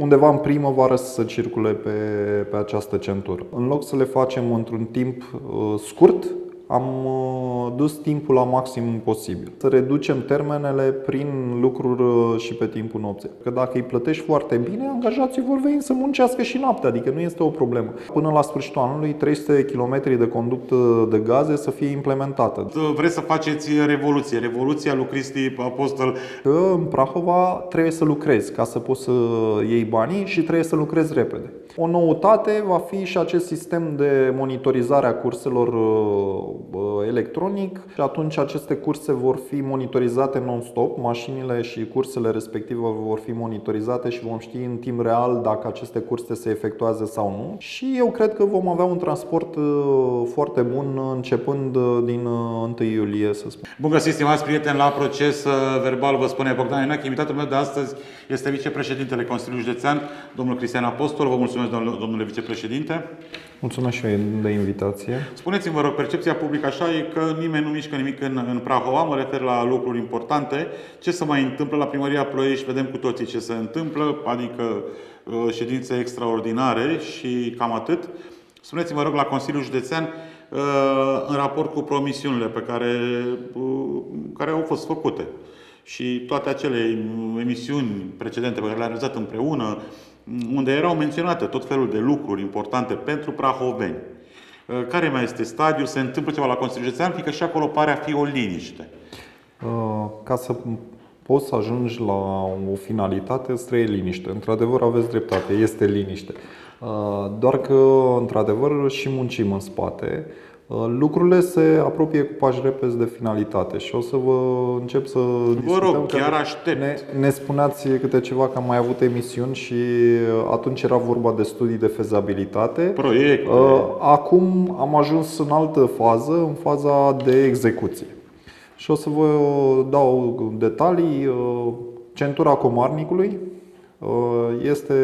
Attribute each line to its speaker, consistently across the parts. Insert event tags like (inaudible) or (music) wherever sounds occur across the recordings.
Speaker 1: undeva în primăvară să se circule pe, pe această centură. În loc să le facem într-un timp uh, scurt, am uh, dus timpul la maxim posibil. Să reducem termenele prin lucruri uh, și pe timpul nopții. Că dacă îi plătești foarte bine, angajații vor veni să muncească și noaptea, adică nu este o problemă. Până la sfârșitul anului, 300 km de conduct de gaze să fie implementată.
Speaker 2: Vreți să faceți revoluție, revoluția lui Cristi Apostol.
Speaker 1: Că în Prahova trebuie să lucrezi ca să poți să iei banii și trebuie să lucrezi repede. O noutate va fi și acest sistem de monitorizare a curselor uh, electronic și atunci aceste curse vor fi monitorizate non-stop, mașinile și cursele respective vor fi monitorizate și vom ști în timp real dacă aceste curse se efectuează sau nu. Și eu cred că vom avea un transport uh, foarte bun începând uh, din 1 iulie, să spun.
Speaker 2: Bun găsit, stimați prieteni, la proces verbal vă spune Bogdan Inac. Invitatul meu de astăzi este vicepreședintele Consiliului Județean, domnul Cristian Apostol. Vă mulțumesc, domnule vicepreședinte.
Speaker 1: Mulțumesc și eu de invitație.
Speaker 2: Spuneți-mi, vă rog, percepția publică așa e că nimeni nu mișcă nimic în, în Prahova, mă refer la lucruri importante. Ce se mai întâmplă la primăria Ploiești? Vedem cu toții ce se întâmplă, adică uh, ședințe extraordinare și cam atât. Spuneți-mi, vă rog, la Consiliul Județean, uh, în raport cu promisiunile pe care, uh, care au fost făcute și toate acele emisiuni precedente pe care le-am realizat împreună, unde erau menționate tot felul de lucruri importante pentru prahoveni. Uh, care mai este stadiul? Se întâmplă ceva la Consiliul Județean? Fiindcă și acolo pare a fi o liniște.
Speaker 1: Uh, ca să poți să ajungi la o finalitate, îți trebuie liniște. Într-adevăr, aveți dreptate, este liniște. Uh, doar că, într-adevăr, și muncim în spate. Uh, lucrurile se apropie cu pași repezi de finalitate și o să vă încep să
Speaker 2: Vă rog, chiar aștept.
Speaker 1: Ne, ne spuneați câte ceva că am mai avut emisiuni și atunci era vorba de studii de fezabilitate.
Speaker 2: Proiecte. Uh,
Speaker 1: acum am ajuns în altă fază, în faza de execuție. Și o să vă dau detalii. Uh, centura Comarnicului, Uh, este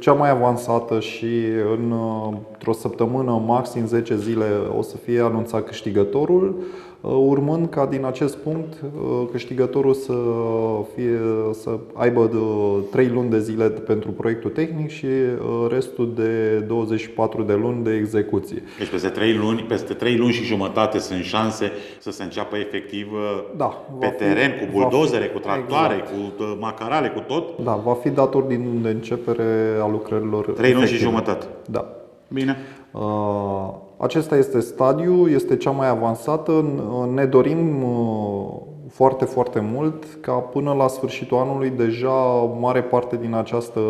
Speaker 1: cea mai avansată și într-o săptămână, maxim 10 zile, o să fie anunțat câștigătorul. Uh, urmând ca din acest punct uh, câștigătorul să, fie, să aibă 3 luni de zile pentru proiectul tehnic și restul de 24 de luni de execuție.
Speaker 2: Deci peste 3 luni, peste 3 luni și jumătate sunt șanse să se înceapă efectiv da, pe teren, fi, cu buldozere, fi, cu tractoare, exact. cu macarale, cu tot?
Speaker 1: Da, va fi dator din de începere a lucrărilor
Speaker 2: 3 luni și jumătate.
Speaker 1: Da.
Speaker 2: Bine.
Speaker 1: Acesta este stadiu, este cea mai avansată. Ne dorim foarte, foarte mult ca până la sfârșitul anului deja mare parte din această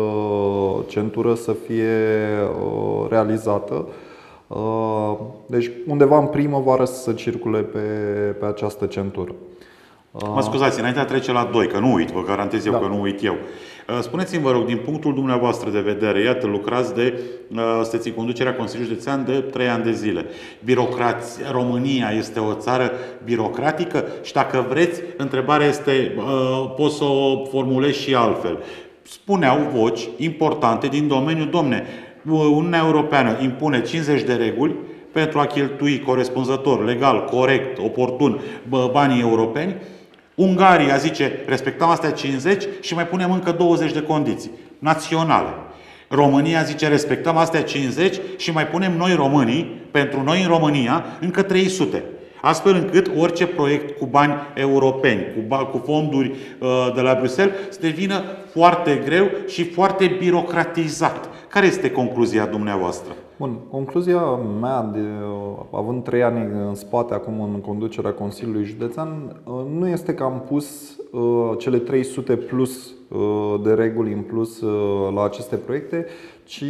Speaker 1: centură să fie realizată. Deci undeva în primăvară să se circule pe, pe această centură.
Speaker 2: Mă scuzați, înainte de a trece la 2, că nu uit, vă garantez eu da. că nu uit eu. Uh, spuneți-mi, vă rog, din punctul dumneavoastră de vedere, iată, lucrați de, uh, sunteți în conducerea Consiliului Județean de 3 ani de zile. Birocrați, România este o țară birocratică și dacă vreți, întrebarea este, uh, pot să o formulez și altfel. Spuneau voci importante din domeniul, domne, Uniunea Europeană impune 50 de reguli pentru a cheltui corespunzător, legal, corect, oportun banii europeni, Ungaria zice, respectăm astea 50 și mai punem încă 20 de condiții naționale. România zice, respectăm astea 50 și mai punem noi românii, pentru noi în România, încă 300. Astfel încât orice proiect cu bani europeni, cu, cu fonduri uh, de la Bruxelles, să devină foarte greu și foarte birocratizat. Care este concluzia dumneavoastră?
Speaker 1: Bun, concluzia mea, de, având trei ani în spate acum în conducerea Consiliului Județean, nu este că am pus uh, cele 300 plus uh, de reguli în plus uh, la aceste proiecte, ci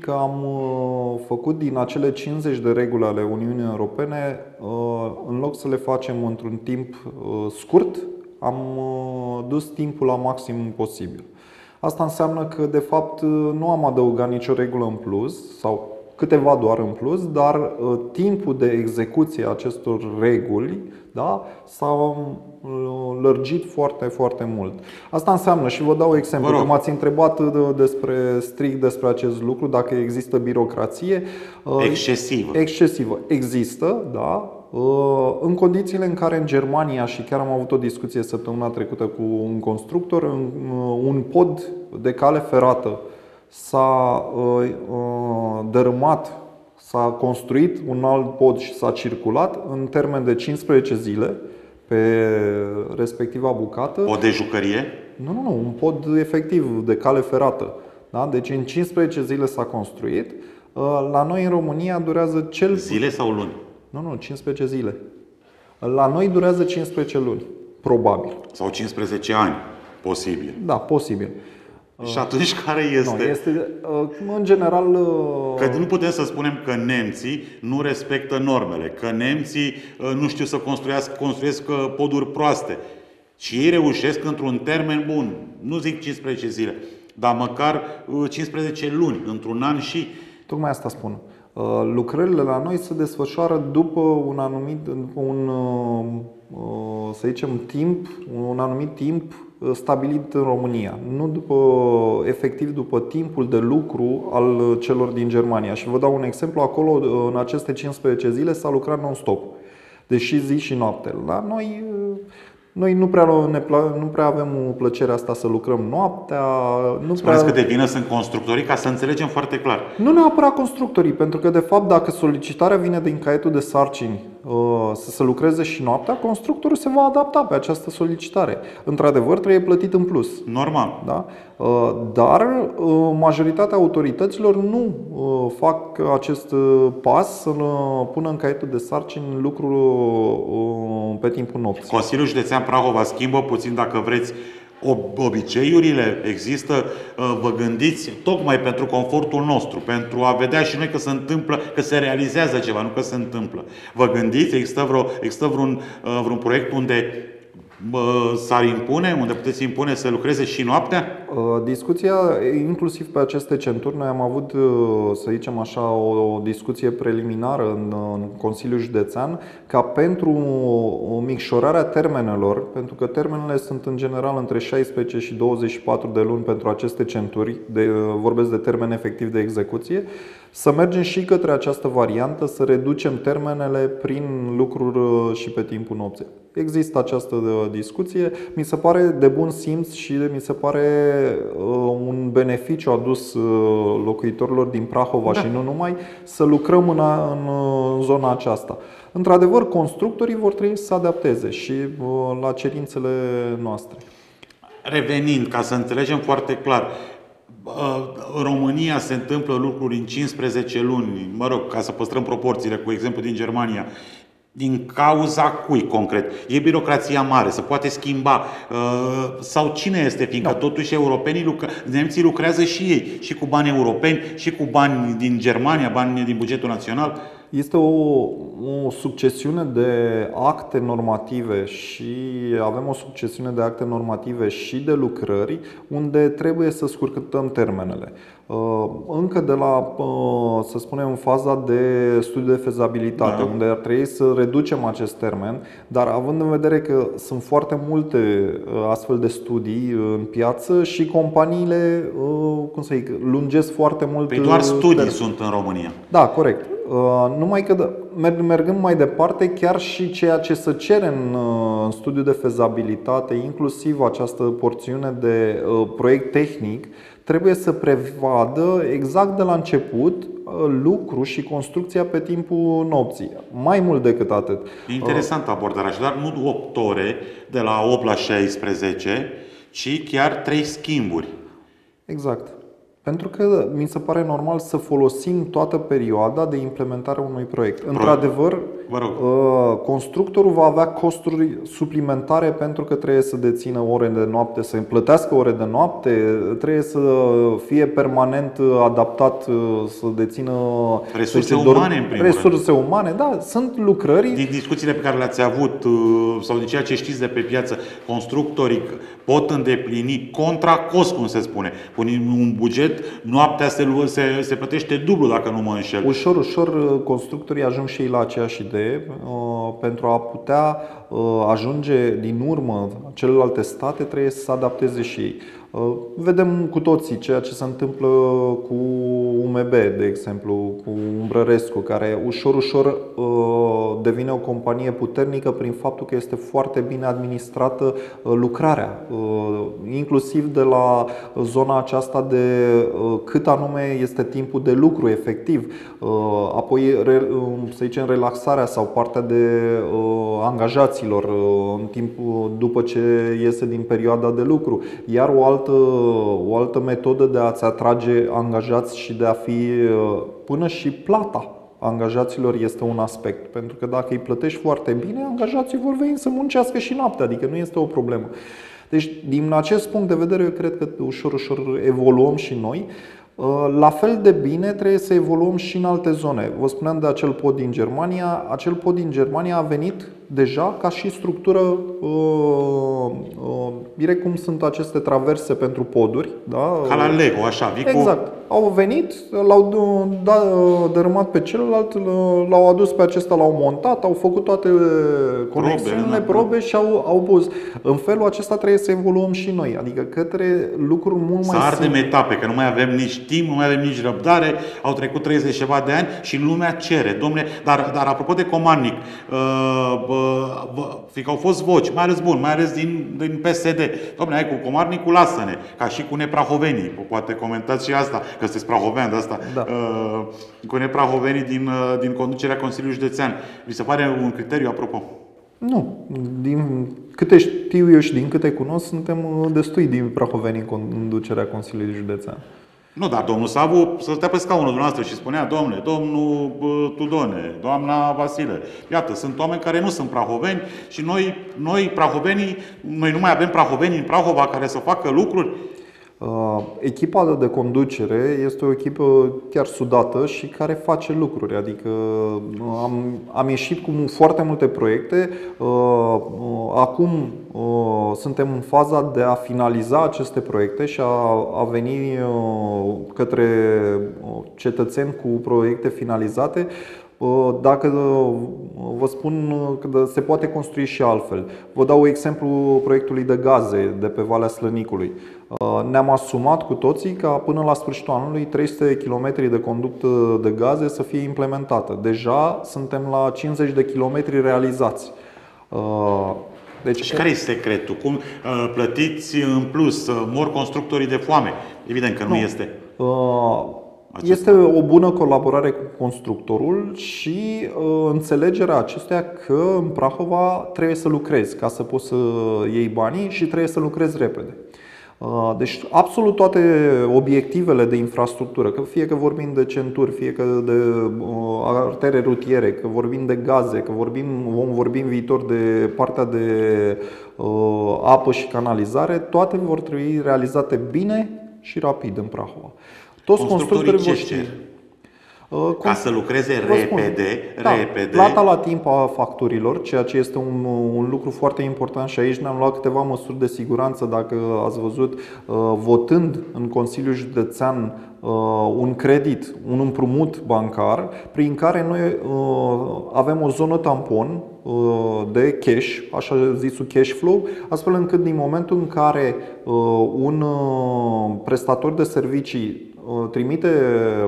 Speaker 1: că am făcut din acele 50 de reguli ale Uniunii Europene, în loc să le facem într-un timp scurt, am dus timpul la maxim posibil. Asta înseamnă că, de fapt, nu am adăugat nicio regulă în plus sau câteva doar în plus, dar uh, timpul de execuție a acestor reguli da, s-a uh, lărgit foarte, foarte mult. Asta înseamnă, și vă dau exemplu, că m-ați întrebat uh, despre, strict despre acest lucru, dacă există birocrație.
Speaker 2: Excesivă.
Speaker 1: Excesivă. Există, da, în condițiile în care în Germania, și chiar am avut o discuție săptămâna trecută cu un constructor, un pod de cale ferată s-a uh, uh, dărâmat, s-a construit un alt pod și s-a circulat în termen de 15 zile pe respectiva bucată.
Speaker 2: O de jucărie?
Speaker 1: Nu, nu, nu, un pod efectiv de cale ferată. Da? Deci în 15 zile s-a construit. Uh, la noi în România durează cel
Speaker 2: Zile sau luni?
Speaker 1: Nu, nu, 15 zile. La noi durează 15 luni, probabil.
Speaker 2: Sau 15 ani, posibil.
Speaker 1: Da, posibil.
Speaker 2: Și atunci care este?
Speaker 1: Nu, este uh, în general. uh,
Speaker 2: Că nu putem să spunem că nemții nu respectă normele, că nemții uh, nu știu să construiască, construiesc uh, poduri proaste. Și ei reușesc într-un termen bun, nu zic 15 zile, dar măcar uh, 15 luni, într-un an și
Speaker 1: Tocmai asta spun. Uh, Lucrările la noi se desfășoară după un anumit, după un, uh, uh, să zicem, timp, un anumit timp uh, stabilit în România, nu după, efectiv după timpul de lucru al celor din Germania. Și vă dau un exemplu, acolo uh, în aceste 15 zile s-a lucrat non-stop, deși zi și noapte. La noi uh, noi nu prea, ne, pla- nu prea avem plăcerea asta să lucrăm noaptea. Nu
Speaker 2: spuneți
Speaker 1: prea...
Speaker 2: că de vină sunt constructorii ca să înțelegem foarte clar.
Speaker 1: Nu neapărat constructorii, pentru că de fapt dacă solicitarea vine din caietul de sarcini uh, să se lucreze și noaptea, constructorul se va adapta pe această solicitare. Într-adevăr, trebuie plătit în plus.
Speaker 2: Normal.
Speaker 1: Da? Uh, Dar uh, majoritatea autorităților nu uh, fac acest uh, pas să uh, pună în caietul de sarcini lucrul uh, pe timpul nopții.
Speaker 2: Consiliul Județean Prahova schimbă puțin, dacă vreți, ob- obiceiurile există, uh, vă gândiți, tocmai pentru confortul nostru, pentru a vedea și noi că se întâmplă, că se realizează ceva, nu că se întâmplă. Vă gândiți, există, vreo, există vreun, uh, vreun proiect unde bă, s-ar impune, unde puteți impune să lucreze și noaptea?
Speaker 1: Uh, Discuția, inclusiv pe aceste centuri, noi am avut, uh, să zicem așa, o, o discuție preliminară în, în Consiliul Județean ca pentru o micșorarea termenelor, pentru că termenele sunt în general între 16 și 24 de luni pentru aceste centuri, de, vorbesc de termen efectiv de execuție, să mergem și către această variantă, să reducem termenele prin lucruri uh, și pe timpul nopții. Există această uh, discuție, mi se pare de bun simț și mi se pare uh, un beneficiu adus uh, locuitorilor din Prahova
Speaker 2: Da.
Speaker 1: și nu numai să lucrăm în, a, în, uh, în zona aceasta. Într-adevăr, constructorii vor trebui să se adapteze și uh, la cerințele noastre.
Speaker 2: Revenind, ca să înțelegem foarte clar, uh, în România se întâmplă lucruri în 15 luni, mă rog, ca să păstrăm proporțiile, cu exemplu din Germania, din cauza cui concret? E birocrația mare, se poate schimba? uh, Sau cine este? Fiindcă
Speaker 1: Da.
Speaker 2: totuși europenii, lucre- nemții lucrează și ei, și cu bani europeni, și cu bani din Germania, bani din bugetul național.
Speaker 1: Este o, o succesiune de acte normative și avem o succesiune de acte normative și de lucrări unde trebuie să scurtăm termenele. Uh, Încă de la, uh, să spunem, faza de studiu de fezabilitate,
Speaker 2: Da.
Speaker 1: unde ar trebui să reducem acest termen, dar având în vedere că sunt foarte multe uh, astfel de studii în piață și companiile, uh, cum să zic, lungesc foarte mult
Speaker 2: Păi doar
Speaker 1: uh,
Speaker 2: studii
Speaker 1: termenul.
Speaker 2: sunt în România.
Speaker 1: Da, corect. Uh, Numai că merg- mergând mai departe, chiar și ceea ce se cere în, uh, în studiul de fezabilitate, inclusiv această porțiune de uh, proiect tehnic, trebuie să prevadă exact de la început uh, lucru și construcția pe timpul nopții. Mai mult decât atât.
Speaker 2: E interesantă abordarea, și dar nu 8 ore de la 8 la 16, ci chiar 3 schimburi.
Speaker 1: Exact. Pentru că mi se pare normal să folosim toată perioada de implementare a unui proiect. Într-adevăr,
Speaker 2: Vă rog.
Speaker 1: uh, constructorul va avea costuri suplimentare pentru că trebuie să dețină ore de noapte, să plătească ore de noapte, trebuie să fie permanent adaptat, uh, să dețină
Speaker 2: Resurse
Speaker 1: să dorm-
Speaker 2: umane, în primul
Speaker 1: Resurse umane, da, sunt lucrări
Speaker 2: Din discuțiile pe care le-ați avut uh, sau din ceea ce știți de pe piață, constructorii pot îndeplini contra cost, cum se spune. Cu un buget, noaptea se, lu- se, se plătește dublu, dacă nu mă înșel.
Speaker 1: Ușor, ușor uh, constructorii ajung și ei la aceeași idee uh, pentru a putea uh, ajunge din urmă celelalte state trebuie să se adapteze și ei. Vedem cu toții ceea ce se întâmplă cu UMB, de exemplu, cu Umbrărescu, care ușor, ușor devine o companie puternică prin faptul că este foarte bine administrată lucrarea, inclusiv de la zona aceasta de cât anume este timpul de lucru efectiv, apoi să zicem relaxarea sau partea de angajaților în timp după ce iese din perioada de lucru, iar o altă altă, o altă metodă de a-ți atrage angajați și de a fi până și plata angajaților este un aspect. Pentru că dacă îi plătești foarte bine, angajații vor veni să muncească și noaptea, adică nu este o problemă. Deci, din acest punct de vedere, eu cred că ușor, ușor evoluăm și noi. La fel de bine trebuie să evoluăm și în alte zone. Vă spuneam de acel pod din Germania. Acel pod din Germania a venit deja ca și structură, uh, uh, cum sunt aceste traverse pentru poduri. Da?
Speaker 2: Ca la Lego, așa,
Speaker 1: vii Exact. Cu... Au venit, l-au da, dărâmat pe celălalt, l-au adus pe acesta, l-au montat, au făcut toate conexiunile, probe, probe și au, au pus. În felul acesta trebuie să evoluăm și noi, adică către lucruri mult mai
Speaker 2: Să ardem etape, că nu mai avem nici timp, nu mai avem nici răbdare, au trecut 30 ceva de ani și lumea cere. Domne, dar, dar apropo de comandic, uh, fiindcă au fost voci, mai ales bun, mai ales din, din PSD. Dom'le, ai cu Comarnicul, lasă-ne, ca și cu neprahovenii. Poate comentați și asta, că sunteți prahovean de asta. Da. Uh, cu neprahovenii din, uh, din conducerea Consiliului Județean. Vi se pare un criteriu, apropo?
Speaker 1: Nu. Din câte știu eu și din câte cunosc, suntem uh, destui din prahovenii în conducerea Consiliului Județean.
Speaker 2: Nu, dar domnul Savu să stea pe scaunul dumneavoastră și spunea, domnule, domnul Tudone, doamna Vasile, iată, sunt oameni care nu sunt prahoveni și noi, noi prahovenii, noi nu mai avem prahoveni în Prahova care să facă lucruri.
Speaker 1: Uh, echipa de conducere este o echipă chiar sudată și care face lucruri. Adică uh, am, am ieșit cu foarte multe proiecte. Uh, acum suntem în faza de a finaliza aceste proiecte și a, a veni către cetățeni cu proiecte finalizate dacă vă spun că se poate construi și altfel. Vă dau exemplu proiectului de gaze de pe Valea Slănicului. Ne-am asumat cu toții ca până la sfârșitul anului 300 km de conductă de gaze să fie implementată. Deja suntem la 50 de km realizați.
Speaker 2: Deci, și care e secretul? Cum plătiți în plus? Mor constructorii de foame? Evident că nu, nu. este.
Speaker 1: Acesta. Este o bună colaborare cu constructorul și uh, înțelegerea acestuia că în Prahova trebuie să lucrezi ca să poți să iei banii și trebuie să lucrezi repede. Uh, deci absolut toate obiectivele de infrastructură, că fie că vorbim de centuri, fie că de uh, artere rutiere, că vorbim de gaze, că vorbim, vom vorbi în viitor de partea de uh, apă și canalizare, toate vor trebui realizate bine și rapid în Prahova.
Speaker 2: Toți constructorii ce cer? Uh, Ca să lucreze repede, da, repede.
Speaker 1: Plata la timp a facturilor, ceea ce este un, un lucru foarte important și aici ne-am luat câteva măsuri de siguranță. Dacă ați văzut, uh, votând în Consiliul Județean uh, un credit, un împrumut bancar, prin care noi avem o zonă tampon de cash, așa zisul cash flow, astfel încât din momentul în care un prestator de servicii Uh, trimite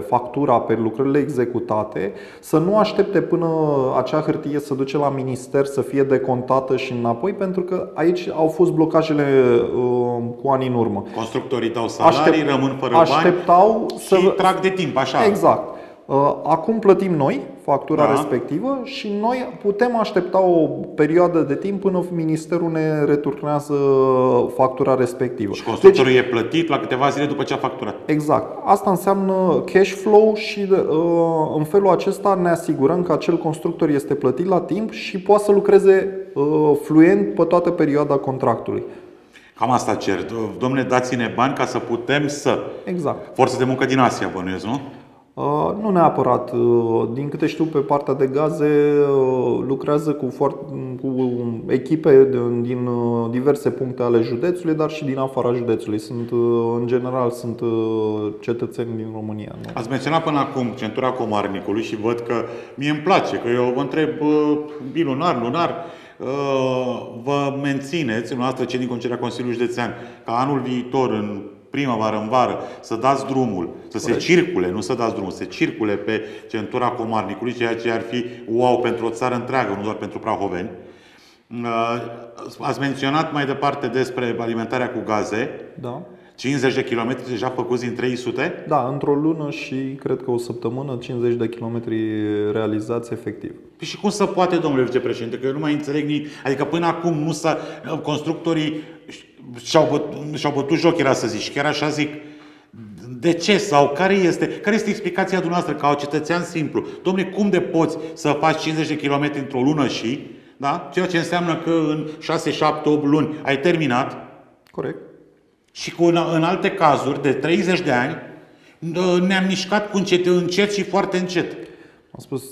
Speaker 1: factura pe lucrările executate, să nu aștepte până acea hârtie să duce la minister să fie decontată și înapoi, pentru că aici au fost blocajele uh, cu ani în urmă.
Speaker 2: Constructorii dau salarii, Aștept, rămân fără
Speaker 1: așteptau
Speaker 2: bani să... și trag de timp, așa.
Speaker 1: Exact. Uh, acum plătim noi factura da. respectivă și noi putem aștepta o perioadă de timp până ministerul ne returnează factura respectivă.
Speaker 2: Și constructorul deci, e plătit la câteva zile după ce a facturat.
Speaker 1: Exact. Asta înseamnă cash flow și uh, în felul acesta ne asigurăm că acel constructor este plătit la timp și poate să lucreze uh, fluent pe toată perioada contractului.
Speaker 2: Cam asta cer. Domne, dați-ne bani ca să putem să.
Speaker 1: Exact.
Speaker 2: Forță de muncă din Asia, bănuiesc, nu?
Speaker 1: Uh, nu neapărat. Uh, din câte știu, pe partea de gaze uh, lucrează cu, foarte, cu echipe din diverse puncte ale județului, dar și din afara județului. Sunt, în general, sunt cetățeni din România. Nu?
Speaker 2: Ați menționat până acum centura Comarnicului și văd că mie îmi place, că eu vă întreb bilunar, lunar, vă mențineți, dumneavoastră cei din concedierea Consiliului Județean, ca anul viitor, în primăvară, în vară, să dați drumul, să se circule, nu să dați drumul, să se circule pe centura Comarnicului, ceea ce ar fi wow pentru o țară întreagă, nu doar pentru prahoveni. Ați menționat mai departe despre alimentarea cu gaze.
Speaker 1: Da.
Speaker 2: 50 de kilometri deja făcuți din 300?
Speaker 1: Da, într-o lună și cred că o săptămână 50 de kilometri realizați efectiv.
Speaker 2: Păi și cum să poate, domnule vicepreședinte, că eu nu mai înțeleg nici... Adică până acum nu s-a... Constructorii și-au bătut, și-au bătut joc, era să zic, și chiar așa zic, de ce sau care este, care este explicația dumneavoastră ca o cetățean simplu? Domnule, cum de poți să faci 50 de kilometri într-o lună și, da? ceea ce înseamnă că în 6, 7, 8 luni ai terminat?
Speaker 1: Corect.
Speaker 2: Și cu, în, în alte cazuri, de 30 de ani, ne-am mișcat cu încet, încet și foarte încet.
Speaker 1: Am spus,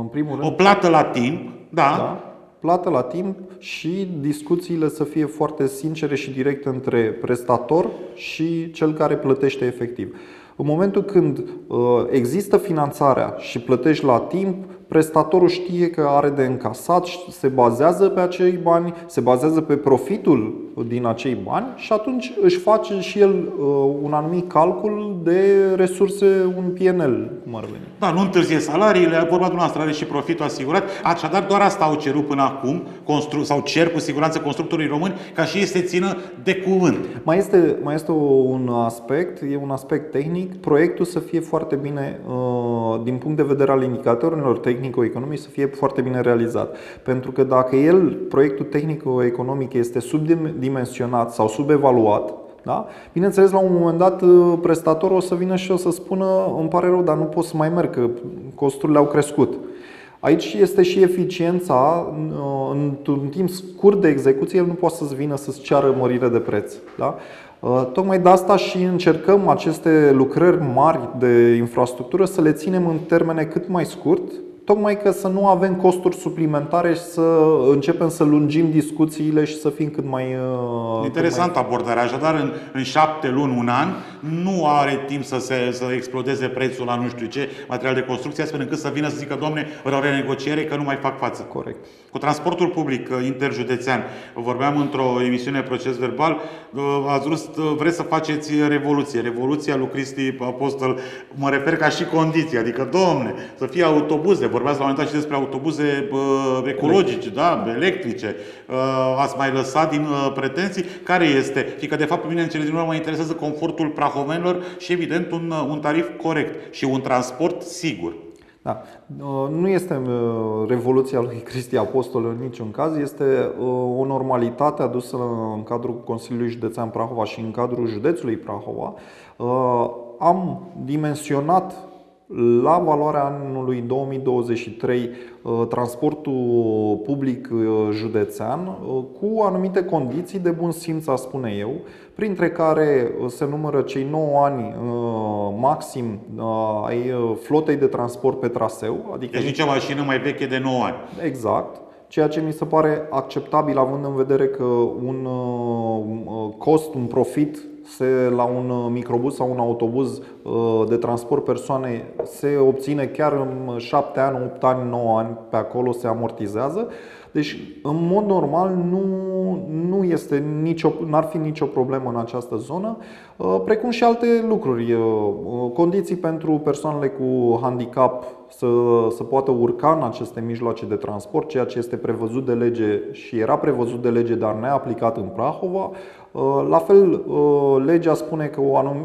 Speaker 1: în primul rând...
Speaker 2: O plată la timp, da.
Speaker 1: da plată la timp și discuțiile să fie foarte sincere și directe între prestator și cel care plătește efectiv. În momentul când uh, există finanțarea și plătești la timp, prestatorul știe că are de încasat, se bazează pe acei bani, se bazează pe profitul din acei bani și atunci își face și el uh, un anumit calcul de resurse, un PNL, cum ar veni.
Speaker 2: Da, nu întârzie salariile, vorba dumneavoastră are și profitul asigurat. Așadar, doar asta au cerut până acum, constru- sau cer cu siguranță constructorii români, ca și ei să țină de cuvânt.
Speaker 1: Mai este, mai este un aspect, e un aspect tehnic, proiectul să fie foarte bine, uh, din punct de vedere al indicatorilor tehnico-economici, să fie foarte bine realizat. Pentru că dacă el, proiectul tehnico-economic este subdimensionat, dimensionat sau subevaluat, da? Bineînțeles, la un moment dat, uh, prestatorul o să vină și o să spună îmi pare rău, dar nu pot să mai merg, că costurile au crescut. Aici este și eficiența, uh, într-un timp scurt de execuție, el nu poate să-ți vină să-ți ceară mărire de preț. Da? Uh, tocmai de asta și încercăm aceste lucrări mari de infrastructură să le ținem în termene cât mai scurt, Tocmai că să nu avem costuri suplimentare și să începem să lungim discuțiile și să fim cât mai.
Speaker 2: Uh, Interesant
Speaker 1: mai...
Speaker 2: abordarea. Așadar, în, în șapte luni, un an, nu are timp să, se, să explodeze prețul la nu știu ce material de construcție, astfel încât să vină să zică, domne, vreau renegociere că nu mai fac față.
Speaker 1: Corect.
Speaker 2: Cu transportul public uh, interjudețean, vorbeam într-o emisiune proces verbal, uh, ați vrut, vreți să faceți revoluție. Revoluția lui Cristi Apostol, mă refer ca și condiție, adică, domne, să fie autobuze, vorbeați la un moment dat și despre autobuze ecologice, da, electrice. Ați mai lăsat din pretenții? Care este? Fiindcă, de fapt, pe mine în cele din urmă mă interesează confortul prahovenilor și, evident, un, un tarif corect și un transport sigur.
Speaker 1: Da. Nu este revoluția lui Cristi Apostol în niciun caz, este o normalitate adusă în cadrul Consiliului Județean Prahova și în cadrul județului Prahova. Am dimensionat la valoarea anului 2023 uh, transportul public uh, județean uh, cu anumite condiții de bun simț, a spune eu, printre care se numără cei 9 ani maxim ai flotei de transport pe traseu.
Speaker 2: Adică deci nici o mașină mai veche de 9 ani.
Speaker 1: Exact ceea ce mi se pare acceptabil având în vedere că un cost, un profit se, la un uh, microbus sau un autobuz uh, de transport persoane se obține chiar în 7 ani, 8 ani, 9 ani, pe acolo se amortizează. Deci, în mod normal, nu, nu este nicio, n-ar fi nicio problemă în această zonă, uh, precum și alte lucruri. Condiții pentru persoanele cu handicap să, să poată urca în aceste mijloace de transport, ceea ce este prevăzut de lege și era prevăzut de lege, dar neaplicat în Prahova. Uh, la fel, uh, legea spune că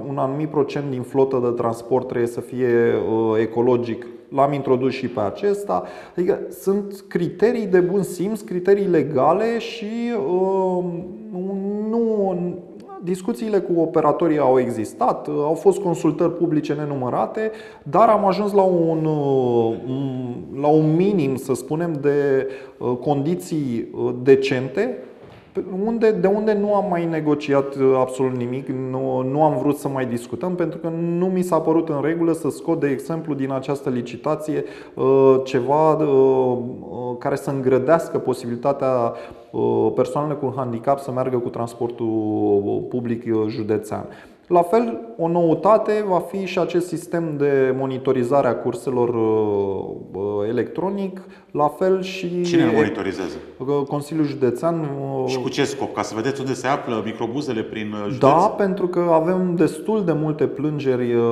Speaker 1: un anumit procent din flotă de transport trebuie să fie uh, ecologic. L-am introdus și pe acesta. Adică sunt criterii de bun simț, criterii legale și nu, discuțiile cu operatorii au existat, au fost consultări publice nenumărate, dar am ajuns la un, la un minim, să spunem, de condiții decente unde, de unde nu am mai negociat uh, absolut nimic, nu, nu am vrut să mai discutăm, pentru că nu mi s-a părut în regulă să scot, de exemplu, din această licitație uh, ceva uh, care să îngrădească posibilitatea persoanelor cu handicap să meargă cu transportul public județean. La fel, o noutate va fi și acest sistem de monitorizare a curselor electronic La fel și
Speaker 2: Cine îl monitorizează?
Speaker 1: Consiliul Județean.
Speaker 2: Și cu ce scop? Ca să vedeți unde se află microbuzele prin uh, județ?
Speaker 1: Da, pentru că avem destul de multe plângeri uh,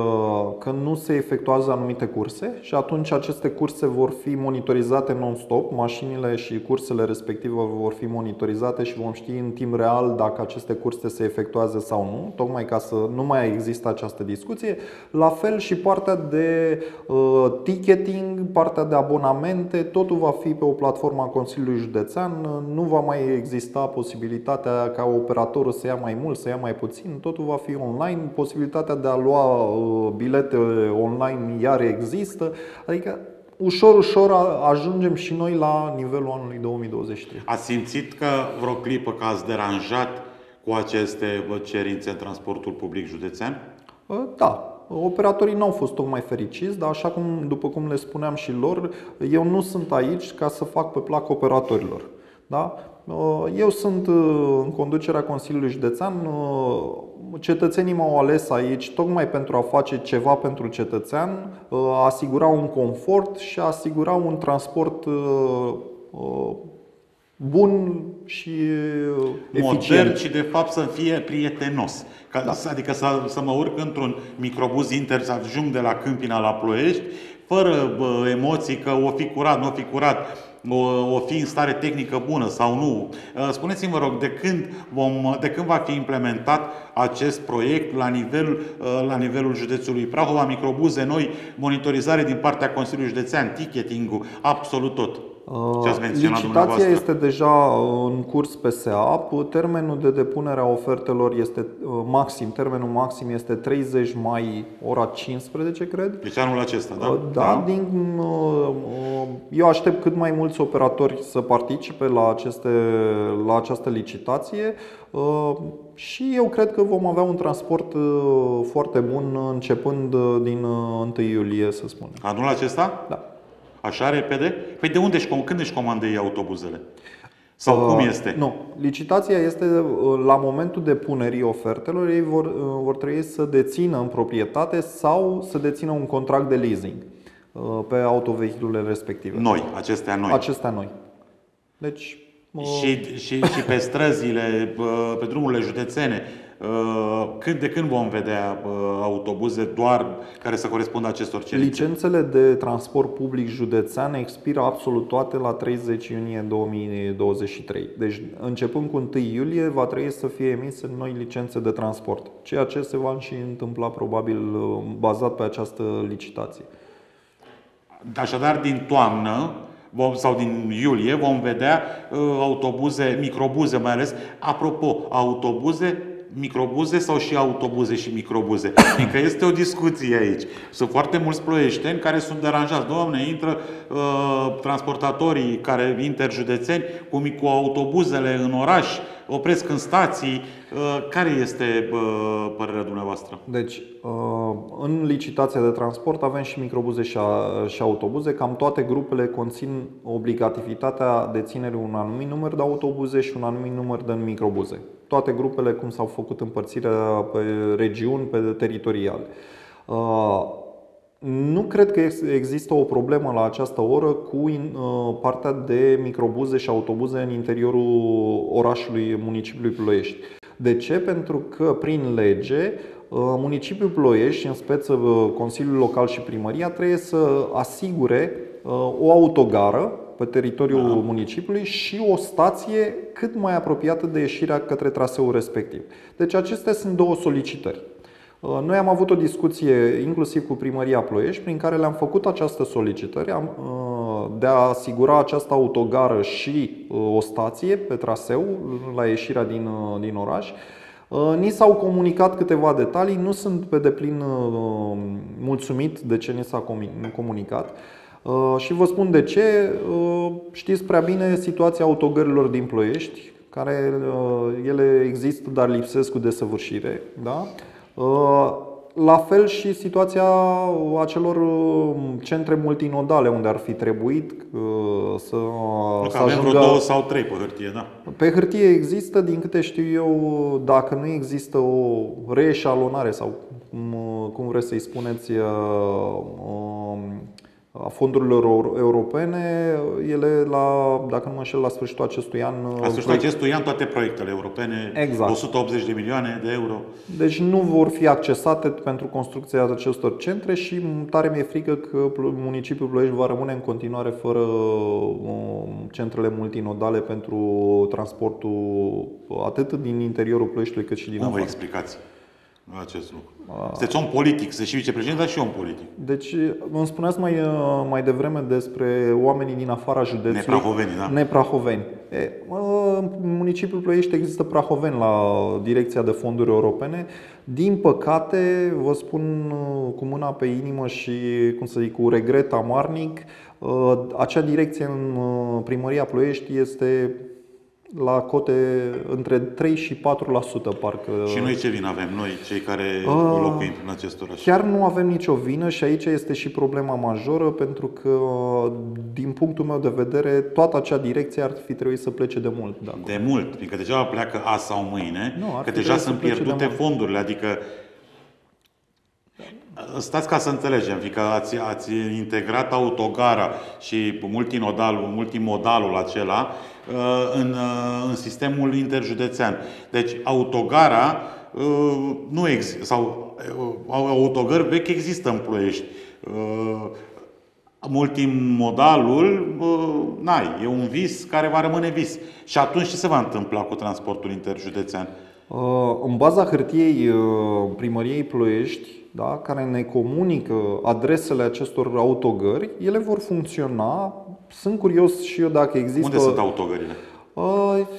Speaker 1: că nu se efectuează anumite curse și atunci aceste curse vor fi monitorizate non-stop. Mașinile și cursele respective vor fi monitorizate și vom ști în timp real dacă aceste curse se efectuează sau nu, tocmai ca să nu mai există această discuție. La fel și partea de uh, ticketing, partea de abonamente, totul va fi pe o platformă a Consiliului Județean. Nu va mai exista posibilitatea ca operatorul să ia mai mult, să ia mai puțin, totul va fi online. Posibilitatea de a lua uh, bilete online iar există. Adică ușor, ușor ajungem și noi la nivelul anului 2023.
Speaker 2: Ați simțit că vreo clipă că ați deranjat cu aceste cerințe în transportul public județean?
Speaker 1: Uh, da, Operatorii nu au fost tocmai fericiți, dar așa cum, după cum le spuneam și lor, eu nu sunt aici ca să fac pe plac operatorilor. Da? Uh, eu sunt uh, în conducerea Consiliului Județean. Cetățenii m-au ales aici tocmai pentru a face ceva pentru cetățean, a asigura un confort și a asigura un transport bun și uh, eficient.
Speaker 2: Modern și de fapt să fie prietenos. Ca, da. Adică să, să mă urc într-un microbuz inter, să ajung de la Câmpina la Ploiești, fără bă, emoții că o fi curat, nu o fi curat, o, o fi în stare tehnică bună sau nu. Uh, spuneți-mi, vă rog, de când, vom, de când va fi implementat acest proiect la, nivel, uh, la nivelul județului Prahova, microbuze noi, monitorizare din partea Consiliului Județean, ticketing-ul, absolut tot?
Speaker 1: Licitația este deja în curs pe SEAP. Termenul de depunere a ofertelor este uh, maxim, termenul maxim este 30 mai, ora 15, cred.
Speaker 2: Deci anul acesta, da?
Speaker 1: Uh, da, da. Din, uh, eu aștept cât mai mulți operatori să participe la, aceste, la această licitație și eu cred că vom avea un transport foarte bun începând din 1 iulie, să spunem.
Speaker 2: Anul acesta?
Speaker 1: Da.
Speaker 2: Așa repede? Păi de unde își, când își comandă ei autobuzele? Sau uh, cum este?
Speaker 1: Nu. Licitația este uh, la momentul depunerii ofertelor, ei vor, uh, vor trebui să dețină în proprietate sau să dețină un contract de leasing uh, pe autovehiculele respective.
Speaker 2: Noi, acestea noi.
Speaker 1: Acestea noi.
Speaker 2: Deci și, și, și pe străzile, pe drumurile județene, Uh, când de când vom vedea uh, autobuze doar care să corespundă acestor cerințe?
Speaker 1: Licențele de transport public județean expiră absolut toate la 30 iunie 2023. Deci, începând cu 1 iulie, va trebui să fie emise noi licențe de transport, ceea ce se va și întâmpla probabil uh, bazat pe această licitație.
Speaker 2: Așadar, din toamnă, vom, sau din iulie vom vedea uh, autobuze, microbuze mai ales. Apropo, autobuze microbuze sau și autobuze și microbuze? Adică este o discuție aici. Sunt foarte mulți ploieșteni care sunt deranjați. Doamne, intră uh, transportatorii care interjudețeni cu, cu autobuzele în oraș, opresc în stații. Uh, care este uh, părerea dumneavoastră?
Speaker 1: Deci, uh, în licitația de transport avem și microbuze și, a, și autobuze. Cam toate grupele conțin obligativitatea deținerii un anumit număr de autobuze și un anumit număr de microbuze toate grupele cum s-au făcut împărțirea pe regiuni, pe teritoriale. Uh, nu cred că există o problemă la această oră cu uh, partea de microbuze și autobuze în interiorul orașului municipiului Ploiești. De ce? Pentru că prin lege uh, municipiul Ploiești, în speță Consiliul Local și Primăria, trebuie să asigure o autogară pe teritoriul da. municipiului și o stație cât mai apropiată de ieșirea către traseul respectiv. Deci acestea sunt două solicitări. Uh, noi am avut o discuție inclusiv cu primăria Ploiești prin care le-am făcut această solicitări uh, de a asigura această autogară și uh, o stație pe traseu la ieșirea din, din oraș. Ni s-au comunicat câteva detalii, nu sunt pe deplin mulțumit de ce ni s-a comunicat. Uh, și vă spun de ce. Uh, știți prea bine situația autogărilor din Ploiești, care uh, ele există, dar lipsesc cu desăvârșire. Da? La fel și situația acelor centre multinodale unde ar fi trebuit să,
Speaker 2: nu, să avem vreo două sau trei pe hârtie, da.
Speaker 1: Pe hârtie există, din câte știu eu, dacă nu există o reeșalonare sau cum, cum vreți să-i spuneți, a fondurilor europene, ele la, dacă nu mă înșel, la sfârșitul acestui an.
Speaker 2: La sfârșitul proiect... acestui an toate proiectele europene, exact. 180 de milioane de euro.
Speaker 1: Deci nu vor fi accesate pentru construcția acestor centre și tare mi-e frică că municipiul Ploiești va rămâne în continuare fără centrele multinodale pentru transportul atât din interiorul Ploieștiului cât și din
Speaker 2: Cum vă explicați? Acest lucru. Sunteți om politic, să și vicepreședinte, dar și om politic.
Speaker 1: Deci, îmi spuneați mai, mai devreme despre oamenii din afara județului.
Speaker 2: Neprahoveni, da?
Speaker 1: Neprahoveni. E, în municipiul Ploiești există prahoveni la Direcția de Fonduri Europene. Din păcate, vă spun cu mâna pe inimă și, cum să zic, cu regret amarnic, acea direcție în primăria Ploiești este la cote între 3 și 4% parcă.
Speaker 2: Și noi ce vină avem, noi, cei care uh, locuim în acest oraș?
Speaker 1: Chiar nu avem nicio vină și aici este și problema majoră pentru că, din punctul meu de vedere, toată acea direcție ar fi trebuit să plece de mult.
Speaker 2: De, de mult, fiindcă deja pleacă azi sau mâine, nu, că deja sunt pierdute de fondurile, adică Stați ca să înțelegem, fiindcă ați, ați integrat autogara și multimodalul, multimodalul acela uh, în, uh, în sistemul interjudețean. Deci autogara uh, nu există, sau autogări vechi există în Ploiești. Multimodalul, n-ai, e un vis care va rămâne vis. Și atunci ce se va întâmpla cu transportul interjudețean?
Speaker 1: În baza hârtiei primăriei Ploiești, da, care ne comunică adresele acestor autogări, ele vor funcționa. Sunt curios și eu dacă există.
Speaker 2: Unde sunt autogările?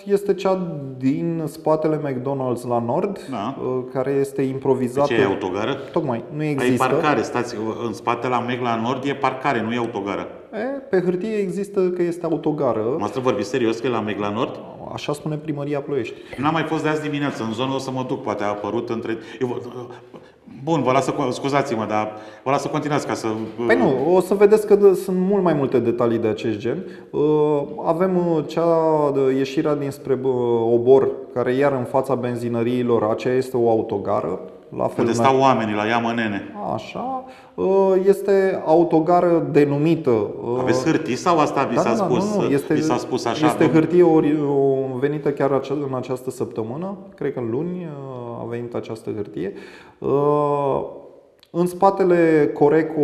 Speaker 1: Este cea din spatele McDonald's la nord, da. care este improvizată.
Speaker 2: Ce e autogară?
Speaker 1: Tocmai, nu există.
Speaker 2: E parcare, stați, în spatele la Meg la nord e parcare, nu e autogară.
Speaker 1: E, pe hârtie există că este autogară.
Speaker 2: Mă vorbi serios că e la Meg la nord?
Speaker 1: Așa spune primăria Ploiești.
Speaker 2: N-am mai fost de azi dimineață, în zonă o să mă duc, poate a apărut între... Eu, Bun, vă las să, scuzați-mă, dar vă las să continuați ca să...
Speaker 1: Păi nu, o să vedeți că sunt mult mai multe detalii de acest gen. Uh, avem uh, cea de ieșirea dinspre Obor, care iar în fața benzinăriilor, aceea este o autogară.
Speaker 2: La fel Unde stau oamenii la Iamă Nene.
Speaker 1: Așa. Uh, este autogară denumită.
Speaker 2: Aveți hârtii sau asta vi da, s-a da, spus? Nu, nu. Este, vi s-a spus așa?
Speaker 1: Este hârtie ori, venită chiar în această săptămână, cred că în luni a venit această hârtie. Uh, în spatele Coreco,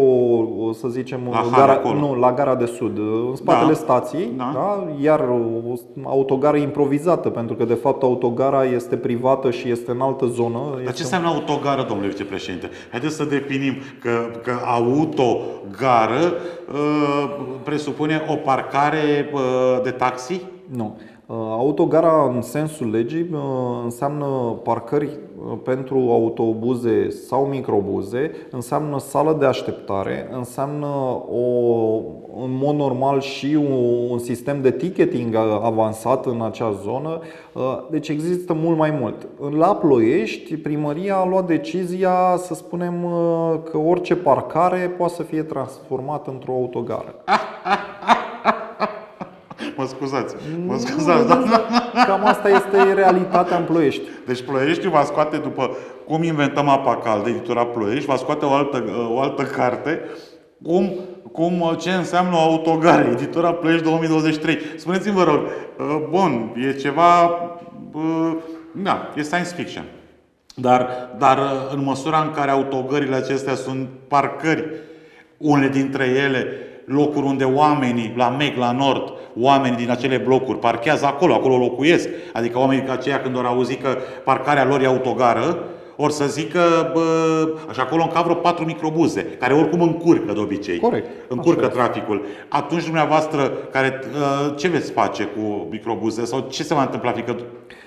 Speaker 1: să zicem,
Speaker 2: la,
Speaker 1: gara, nu, la gara de sud, în spatele da. stației, da. Da? iar o autogară improvizată, pentru că de fapt autogara este privată și este în altă zonă.
Speaker 2: Dar
Speaker 1: este...
Speaker 2: ce înseamnă autogară, domnule vicepreședinte? Haideți să definim că, că autogară uh, presupune o parcare uh, de taxi?
Speaker 1: Nu. Uh, autogara în sensul legii uh, înseamnă parcări uh, pentru autobuze sau microbuze, înseamnă sală de așteptare, înseamnă o, în mod normal și un sistem de ticketing avansat în acea zonă. Deci există mult mai mult. La Ploiești, primăria a luat decizia să spunem că orice parcare poate să fie transformată într-o autogară. (laughs)
Speaker 2: Mă scuzați. Mă scuzați, da.
Speaker 1: Cam asta este realitatea în Ploiești.
Speaker 2: Deci Ploiești va scoate după cum inventăm apa caldă, editura Ploiești, va scoate o altă, o altă carte cum, cum, ce înseamnă o autogară, editura Ploiești 2023. Spuneți-mi, vă rog, uh, bun, e ceva, uh, da, e science fiction. Dar, dar uh, în măsura în care autogările acestea sunt parcări, unele dintre ele locuri unde oamenii, la MEC, la Nord, oamenii din acele blocuri parchează acolo, acolo locuiesc. Adică oamenii aceia când au auzit că parcarea lor e autogară, or să zică, bă, așa acolo încă vreo patru microbuze, care oricum încurcă de obicei.
Speaker 1: Corect.
Speaker 2: Încurcă așa traficul. Atunci dumneavoastră, care, ă, ce veți face cu microbuze sau ce se va întâmpla? Fiindcă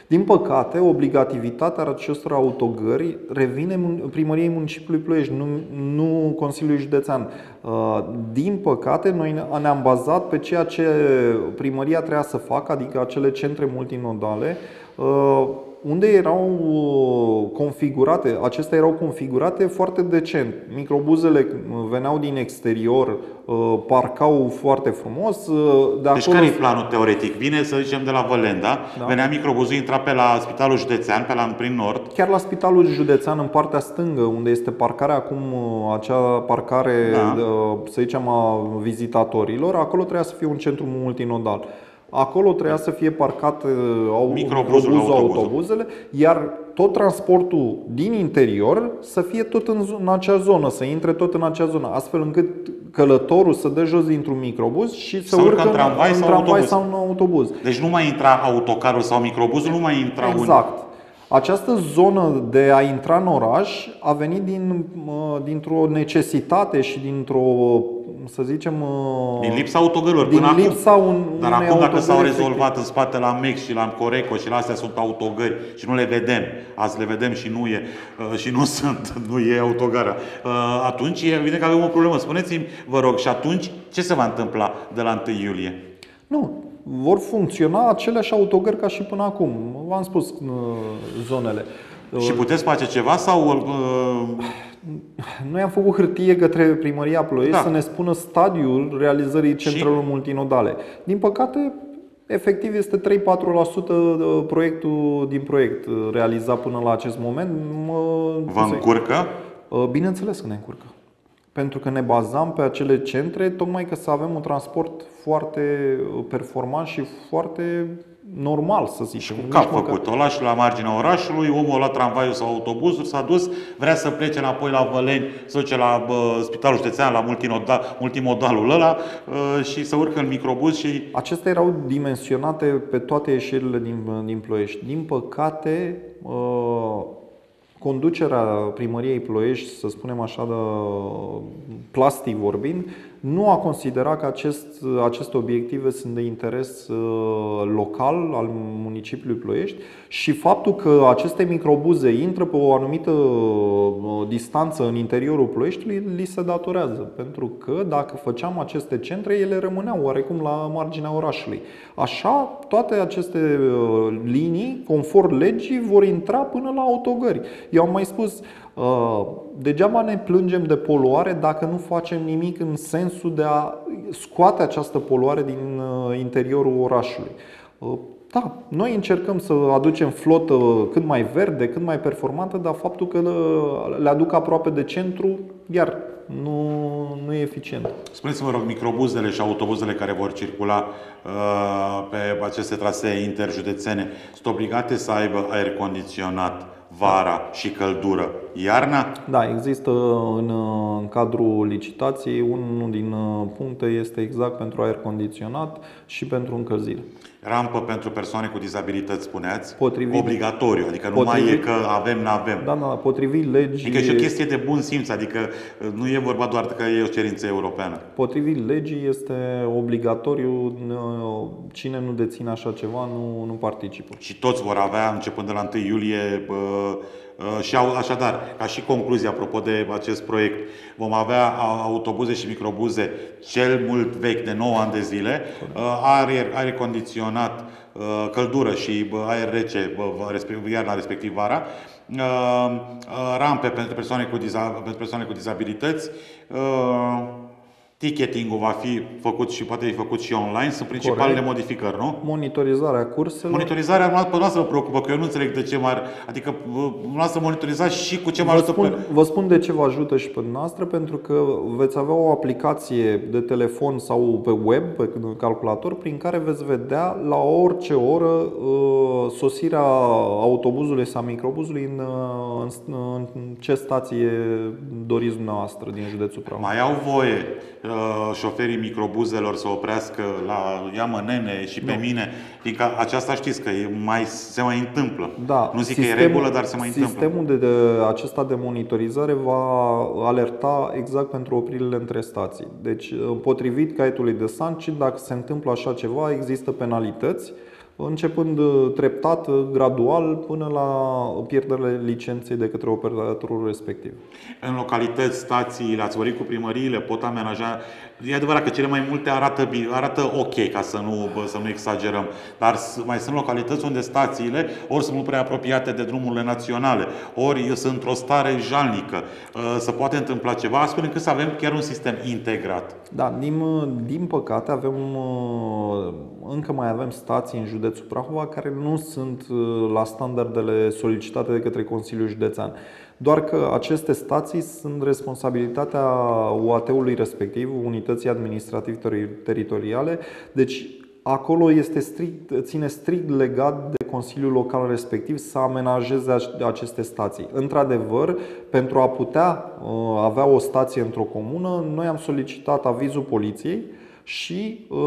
Speaker 1: din păcate, obligativitatea acestor autogări revine primăriei municipiului Ploiești, nu, nu Consiliului Județean. Uh, din păcate, noi ne-am bazat pe ceea ce primăria trebuia să facă, adică acele centre multinodale, uh, unde erau uh, configurate, acestea erau configurate foarte decent. Microbuzele veneau din exterior, uh, parcau foarte frumos. Uh,
Speaker 2: de deci care e planul teoretic? Vine, să zicem, de la Vălenda, da. venea microbuzul, intra pe la Spitalul Județean, pe la prin nord.
Speaker 1: Chiar la Spitalul Județean, în partea stângă, unde este parcarea acum, acea parcare, da. să zicem, a vizitatorilor, acolo trebuia să fie un centru multinodal. Acolo trebuia să fie parcat uh, microbuzul, autobuzele, iar tot transportul din interior să fie tot în, în acea zonă, să intre tot în acea zonă, astfel încât călătorul să dă jos dintr-un microbuz și să urcă în tramvai, în, sau, tramvai autobuz. sau în autobuz.
Speaker 2: Deci nu mai intra autocarul sau microbuzul, nu mai intra
Speaker 1: Exact. Un... Această zonă de a intra în oraș a venit din, dintr-o necesitate și dintr-o să zicem...
Speaker 2: Uh, din lipsa autogărilor
Speaker 1: din
Speaker 2: până
Speaker 1: lipsa
Speaker 2: acum.
Speaker 1: Un,
Speaker 2: Dar acum dacă s-au rezolvat în spate la Mex și la Coreco și la astea sunt autogări și nu le vedem, azi le vedem și nu e uh, și nu (laughs) sunt, nu e autogara. Uh, atunci e evident că avem o problemă. Spuneți-mi, vă rog, și atunci ce se va întâmpla de la 1 iulie?
Speaker 1: Nu, vor funcționa aceleași autogări ca și până acum. V-am spus zonele.
Speaker 2: Și puteți face ceva sau
Speaker 1: noi am făcut hârtie către primăria Ploiești da. să ne spună stadiul realizării centrelor și? multinodale. Din păcate, efectiv este 3-4% uh, proiectul din proiect uh, realizat până la acest moment.
Speaker 2: Vă încurcă?
Speaker 1: Uh, bineînțeles că ne încurcă. Pentru că ne bazam pe acele centre tocmai ca să avem un transport foarte performant și foarte normal, să zic.
Speaker 2: Și cum că a făcut? O lași la marginea orașului, omul la tramvaiul sau autobuzul, s-a dus, vrea să plece înapoi la Văleni, să duce la bă, Spitalul Județean, la multimodal, multimodalul ăla uh, și să urcă în microbuz și...
Speaker 1: Acestea erau dimensionate pe toate ieșirile din, din Ploiești. Din păcate, uh, conducerea primăriei Ploiești, să spunem așa de plastic vorbind, nu a considerat că acest, aceste obiective sunt de interes uh, local al municipiului Ploiești și faptul că aceste microbuze intră pe o anumită uh, distanță în interiorul Ploieștiului li se datorează. Pentru că dacă făceam aceste centre, ele rămâneau oarecum la marginea orașului. Așa, toate aceste uh, linii, conform legii, vor intra până la autogări. Eu am mai spus, Uh, degeaba ne plângem de poluare dacă nu facem nimic în sensul de a scoate această poluare din uh, interiorul orașului. Uh, da, noi încercăm să aducem flotă cât mai verde, cât mai performantă, dar faptul că le aduc aproape de centru, iar nu, nu e eficient.
Speaker 2: Spuneți-vă, rog, microbuzele și autobuzele care vor circula uh, pe aceste trasee interjudețene sunt obligate să aibă aer condiționat vara și căldură iarna?
Speaker 1: Da, există în, în cadrul licitației unul din uh, puncte este exact pentru aer condiționat și pentru încălzire.
Speaker 2: Rampă pentru persoane cu dizabilități, spuneați? Potrivit, Obligatoriu, adică nu mai e că avem, nu avem.
Speaker 1: Da, da, potrivit legii.
Speaker 2: Adică e și o chestie de bun simț, adică uh, nu e vorba doar că e o cerință europeană.
Speaker 1: Potrivit legii este obligatoriu, uh, cine nu deține așa ceva nu, nu participă.
Speaker 2: Și toți vor avea, începând de la 1 iulie, Uh, și așadar, ca și concluzie apropo de acest proiect, vom avea autobuze și microbuze cel mult vechi de 9 ani de zile, uh, aer, aer condiționat, uh, căldură și aer rece iarna respectiv vara, rampe pentru persoane cu, pentru persoane cu dizabilități, Ticketing-ul va fi făcut și poate fi făcut și online. Sunt principalele Corect. modificări, nu?
Speaker 1: Monitorizarea curselor.
Speaker 2: Monitorizarea pe noastră vă preocupă, că eu nu înțeleg de ce mai Adică noastră monitorizați și cu ce mă ajută
Speaker 1: spun, pe... Vă spun de ce vă ajută și pe noastră, pentru că veți avea o aplicație de telefon sau pe web, pe calculator, prin care veți vedea la orice oră uh, sosirea autobuzului sau microbuzului în, uh, în, în ce stație doriți dumneavoastră din județul Prahova.
Speaker 2: Mai au voie Uh, șoferii microbuzelor să oprească la ia nene și pe nu. mine, fiindcă aceasta știți că e mai, se mai întâmplă.
Speaker 1: Da,
Speaker 2: nu zic sistemul, că e regulă, dar se mai
Speaker 1: sistemul
Speaker 2: întâmplă.
Speaker 1: Sistemul de, de, acesta de monitorizare va alerta exact pentru opririle între stații. Deci, uh, potrivit caietului de sancini, dacă se întâmplă așa ceva, există penalități începând treptat, gradual, până la pierderile licenței de către operatorul respectiv.
Speaker 2: În localități, stații, le-ați vorbit cu primăriile, pot amenaja E adevărat că cele mai multe arată, arată ok, ca să nu, să nu exagerăm, dar mai sunt localități unde stațiile ori sunt mult prea apropiate de drumurile naționale, ori sunt într-o stare jalnică. Uh, să poate întâmpla ceva astfel încât să avem chiar un sistem integrat.
Speaker 1: Da, din, din păcate avem, uh, încă mai avem stații în județul Prahova care nu sunt uh, la standardele solicitate de către Consiliul Județean. Doar că aceste stații sunt responsabilitatea UAT-ului respectiv, Unității Administrativ-Teritoriale, deci acolo este strict, ține strict legat de Consiliul Local respectiv să amenajeze aceste stații. Într-adevăr, pentru a putea uh, avea o stație într-o comună, noi am solicitat avizul poliției și uh,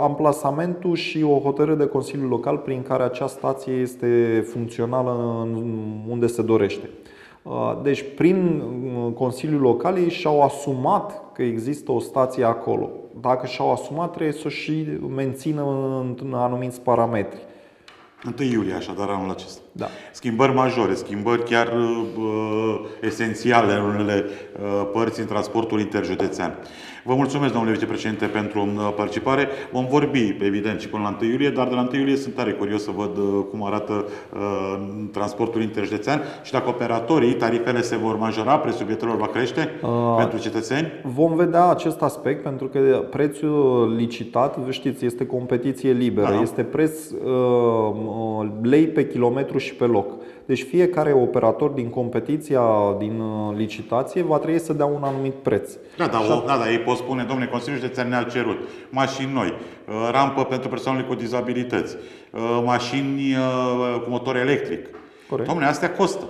Speaker 1: amplasamentul și o hotărâre de Consiliul Local prin care acea stație este funcțională în unde se dorește. Uh, deci, prin uh, Consiliul Local, ei și-au asumat că există o stație acolo. Dacă și-au asumat, trebuie să o și mențină în anumiți parametri.
Speaker 2: 1 iulie, așadar, anul acesta.
Speaker 1: Da.
Speaker 2: Schimbări majore, schimbări chiar uh, esențiale în unele uh, părți în transportul interjudețean. Vă mulțumesc, domnule vicepreședinte, pentru uh, participare. Vom vorbi, evident, și până la 1 iulie, dar de la 1 iulie sunt tare curios să văd uh, cum arată uh, transportul interjudețean și dacă operatorii, tarifele se vor majora, prețul biletelor va crește uh, pentru cetățeni?
Speaker 1: Vom vedea acest aspect, pentru că prețul licitat, vă știți, este competiție liberă, da. este preț uh, lei pe kilometru și pe loc. Deci fiecare operator din competiția, din uh, licitație, va trebui să dea un anumit preț.
Speaker 2: Da, da, o, da, da ei pot spune, domnule, Consiliul Județean ne-a cerut mașini noi, uh, rampă pentru persoanele cu dizabilități, uh, mașini cu motor electric. Corect. Domnule, astea costă.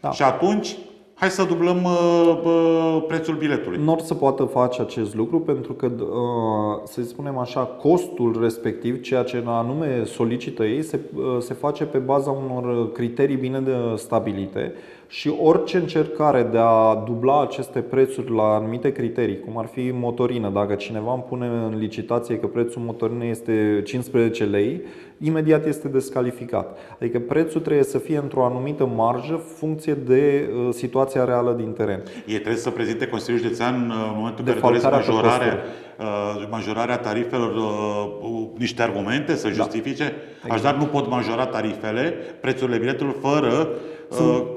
Speaker 2: Da. Și atunci hai să dublăm uh, uh, prețul biletului.
Speaker 1: Nu or să poată face acest lucru pentru că, uh, să spunem așa, costul respectiv, ceea ce anume solicită ei, se, uh, se face pe baza unor criterii bine stabilite și orice încercare de a dubla aceste prețuri la anumite criterii, cum ar fi motorină, dacă cineva îmi pune în licitație că prețul motorinei este 15 lei, imediat este descalificat. Adică prețul trebuie să fie într-o anumită marjă funcție de uh, situația reală din teren.
Speaker 2: Ei trebuie să prezinte Consiliul Județean uh, în momentul în care doresc majorarea, uh, majorarea tarifelor niște argumente să da. justifice. Da. Exact. Așadar nu pot majora tarifele, prețurile biletelor fără sunt...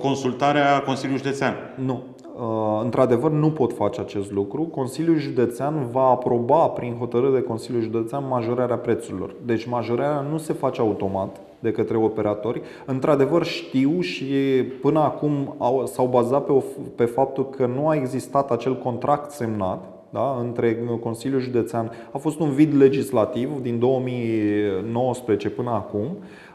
Speaker 2: consultarea Consiliului Județean.
Speaker 1: Nu. Uh, într-adevăr, nu pot face acest lucru. Consiliul Județean va aproba prin hotărâre de Consiliul Județean majorarea prețurilor. Deci majorarea nu se face automat de către operatori. Într-adevăr, știu și până acum au, s-au bazat pe, o, pe faptul că nu a existat acel contract semnat da, între Consiliul Județean. A fost un vid legislativ din 2019 până acum Uh,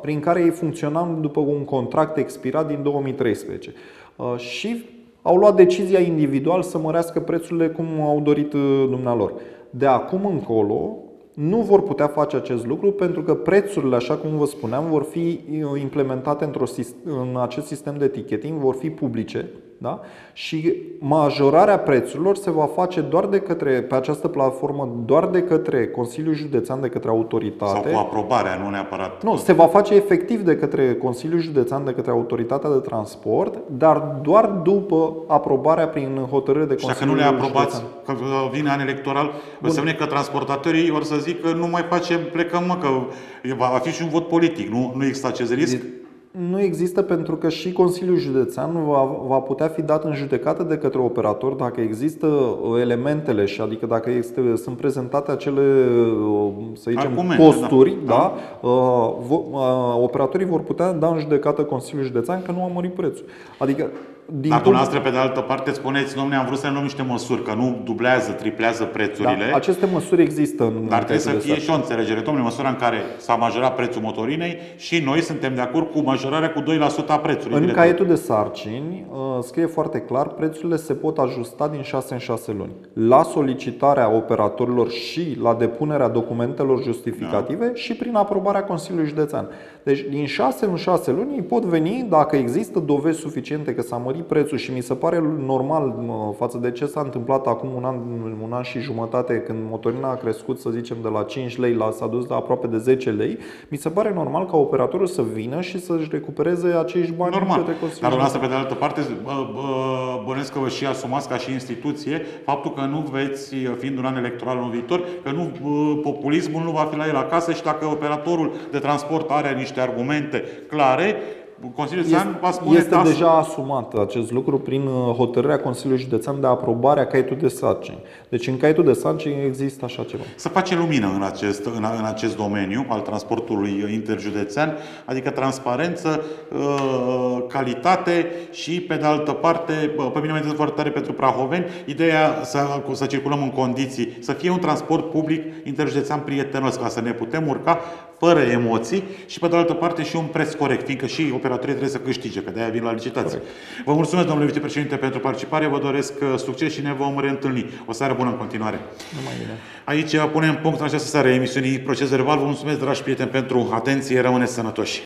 Speaker 1: prin care ei funcționam după un contract expirat din 2013. Uh, și au luat decizia individual să mărească prețurile cum au dorit uh, dumnealor. De acum încolo, nu vor putea face acest lucru pentru că prețurile, așa cum vă spuneam, vor fi implementate într-o, în acest sistem de ticketing, vor fi publice da? Și majorarea prețurilor se va face doar de către, pe această platformă doar de către Consiliul Județean, de către autoritate.
Speaker 2: Sau cu aprobarea, nu neapărat.
Speaker 1: Nu, se va face efectiv de către Consiliul Județean, de către Autoritatea de Transport, dar doar după aprobarea prin hotărâre de Consiliul
Speaker 2: Și dacă nu le aprobați, că vine an electoral, înseamnă că transportatorii vor să zic că nu mai facem, plecăm, mă, că va fi și un vot politic. Nu, nu există acest risc?
Speaker 1: Nu există pentru că și Consiliul Județean va, va putea fi dat în judecată de către operator dacă există uh, elementele și adică dacă este, sunt prezentate acele uh, să zicem, Argumente, costuri, da. Da, da, uh, operatorii vor putea da în judecată Consiliul Județean că nu a mărit prețul. Adică
Speaker 2: din Dar dumneavoastră, pe de altă parte, spuneți, domnule, am vrut să luăm niște măsuri, că nu dublează, triplează prețurile.
Speaker 1: Da, aceste măsuri există în
Speaker 2: Dar trebuie să fie și o înțelegere. Domnule, măsura în care s-a majorat prețul motorinei și noi suntem de acord cu majorarea cu 2% a prețului.
Speaker 1: În caietul de sarcini uh, scrie foarte clar, prețurile se pot ajusta din 6 în 6 luni. La solicitarea operatorilor și la depunerea documentelor justificative da. și prin aprobarea Consiliului Județean. Deci, din 6 în 6 luni pot veni, dacă există dovezi suficiente că s-a mărit mărit prețul și mi se pare normal față de ce s-a întâmplat acum un an, un an și jumătate când motorina a crescut, să zicem, de la 5 lei la s-a dus la aproape de 10 lei, mi se pare normal ca operatorul să vină și să-și recupereze acești bani
Speaker 2: Normal. Dar dumneavoastră, pe de altă parte, bănesc că vă și asumați ca și instituție faptul că nu veți, fiind un an electoral în viitor, că nu, populismul nu va fi la el acasă și dacă operatorul de transport are niște argumente clare, Consiliul Județean va spune
Speaker 1: Este deja asumat acest lucru prin uh, hotărârea Consiliului Județean de aprobare a caietul de sarcini. Deci în caietul de sarcini există așa ceva.
Speaker 2: Să face lumină în acest, în, în acest domeniu al transportului interjudețean, adică transparență, uh, calitate și pe de altă parte, pe mine mă foarte tare pentru prahoveni, ideea să, să circulăm în condiții, să fie un transport public interjudețean prietenos, ca să ne putem urca fără emoții și pe de altă parte și un preț corect, fiindcă și operatorii trebuie să câștige, că de-aia vin la licitație. Corect. Vă mulțumesc, domnule vicepreședinte, pentru participare, vă doresc uh, succes și ne vom reîntâlni. O seară bună în continuare.
Speaker 1: Numai bine.
Speaker 2: Aici punem punct în această seară emisiunii Proces Verbal. Vă mulțumesc, dragi prieteni, pentru atenție. Rămâneți sănătoși.